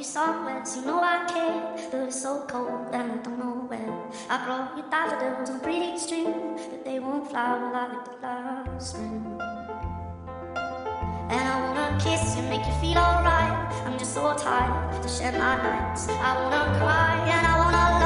you softness, you know I care. But it's so cold and I don't know where. I brought you daffodils on pretty string, but they won't flower like the last spring. And I wanna kiss you, make you feel alright. I'm just so tired to share my nights. I wanna cry and I wanna